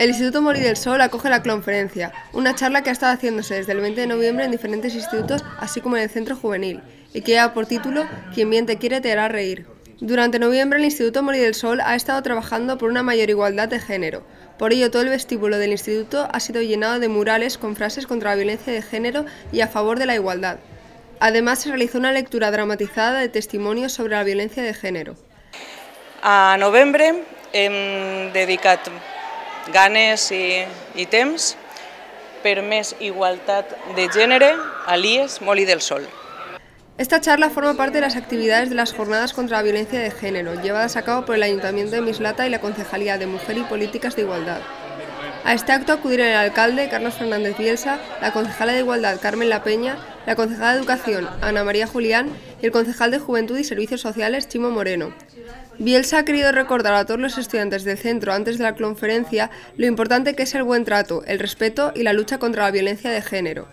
El Instituto Mori del Sol acoge la Conferencia, una charla que ha estado haciéndose desde el 20 de noviembre en diferentes institutos, así como en el Centro Juvenil, y que lleva por título Quien bien te quiere te hará reír. Durante noviembre el Instituto Mori del Sol ha estado trabajando por una mayor igualdad de género. Por ello todo el vestíbulo del instituto ha sido llenado de murales con frases contra la violencia de género y a favor de la igualdad. Además se realizó una lectura dramatizada de testimonios sobre la violencia de género. A dedicat ganes i, i temps per igualtat de género a l'IES Moli del Sol. Esta charla forma parte de las actividades de las Jornadas contra la Violencia de Género, llevadas a cabo por el Ayuntamiento de Mislata y la Concejalía de Mujer y Políticas de Igualdad. A este acto acudieron el alcalde Carlos Fernández Bielsa, la concejala de Igualdad Carmen La Peña, la concejala de Educación Ana María Julián y el concejal de Juventud y Servicios Sociales Chimo Moreno. Bielsa ha querido recordar a todos los estudiantes del centro antes de la conferencia lo importante que es el buen trato, el respeto y la lucha contra la violencia de género.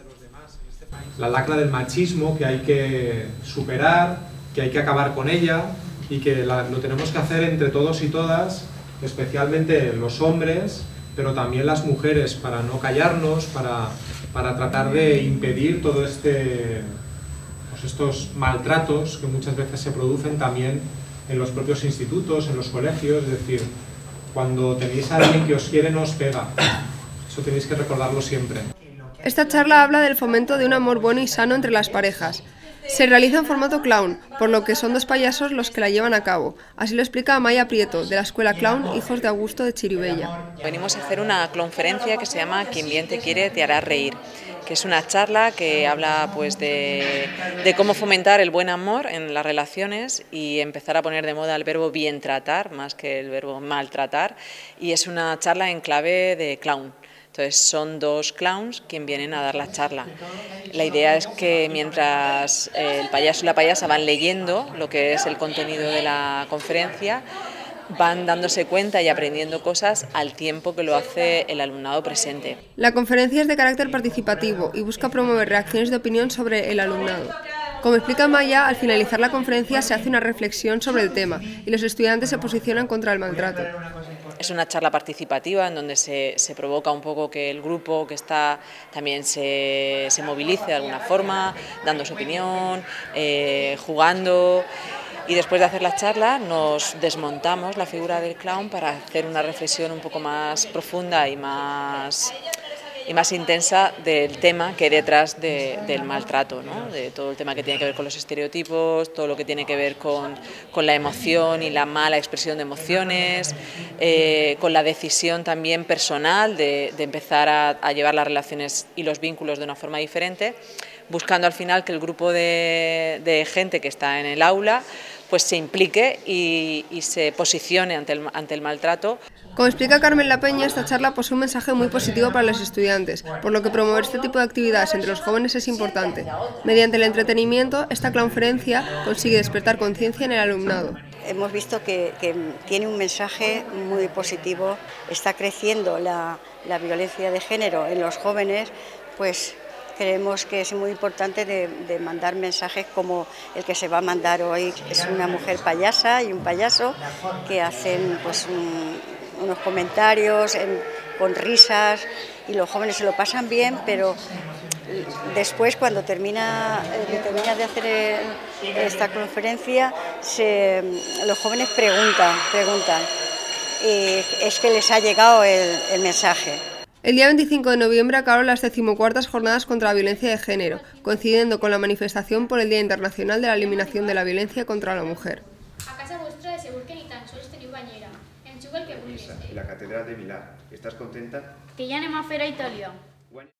La lacra del machismo que hay que superar, que hay que acabar con ella y que lo tenemos que hacer entre todos y todas, especialmente los hombres, pero también las mujeres, para no callarnos, para, para tratar de impedir todo este, pues estos maltratos que muchas veces se producen también en los propios institutos, en los colegios, es decir, cuando tenéis a alguien que os quiere no os pega. Eso tenéis que recordarlo siempre. Esta charla habla del fomento de un amor bueno y sano entre las parejas. Se realiza en formato clown, por lo que son dos payasos los que la llevan a cabo. Así lo explica Maya Prieto, de la Escuela Clown Hijos de Augusto de Chiribella. Venimos a hacer una conferencia que se llama Quien bien te quiere te hará reír que es una charla que habla pues de, de, cómo fomentar el buen amor en las relaciones y empezar a poner de moda el verbo bien tratar más que el verbo maltratar y es una charla en clave de clown. Entonces son dos clowns quien vienen a dar la charla. La idea es que mientras el payaso y la payasa van leyendo lo que es el contenido de la conferencia, van dándose cuenta y aprendiendo cosas al tiempo que lo hace el alumnado presente. La conferencia es de carácter participativo y busca promover reacciones de opinión sobre el alumnado. Como explica Maya, al finalizar la conferencia se hace una reflexión sobre el tema y los estudiantes se posicionan contra el maltrato. Es una charla participativa en donde se, se provoca un poco que el grupo que está también se, se movilice de alguna forma, dando su opinión, eh, jugando y después de hacer la charla nos desmontamos la figura del clown para hacer una reflexión un poco más profunda y más, y más intensa del tema que detrás de, del maltrato, ¿no? de todo el tema que tiene que ver con los estereotipos, todo lo que tiene que ver con, con la emoción y la mala expresión de emociones, eh, con la decisión también personal de, empezar a, llevar las relaciones y los vínculos de una forma diferente, buscando al final que el grupo de gente que está en el aula pues se implique y, y se posicione ante el, ante el maltrato. Como explica Carmen La Peña, esta charla posee un mensaje muy positivo para los estudiantes, por lo que promover este tipo de actividades entre los jóvenes es importante. Mediante el entretenimiento, esta conferencia consigue despertar conciencia en el alumnado. Hemos visto que, que, tiene un mensaje muy positivo, está creciendo la, la violencia de género en los jóvenes, pues creemos que es muy importante de, mandar mensajes como el que se va a mandar hoy. Es una mujer payasa y un payaso que hacen pues, un, unos comentarios en, con risas y los jóvenes se lo pasan bien, pero después cuando termina, eh, termina de hacer esta conferencia, los jóvenes preguntan, preguntan. Es que les ha llegado el mensaje. El día 25 de noviembre acabaron las decimocuartas jornadas contra la violencia de género, coincidiendo con la manifestación por el Día Internacional de la Eliminación de la Violencia contra la Mujer. A casa vostra de segur que ni tan sols teniu banyera. Enxuga el que vulguis. I la catedral de Milà. Estàs contenta? Que ja anem a fer a Itàlia.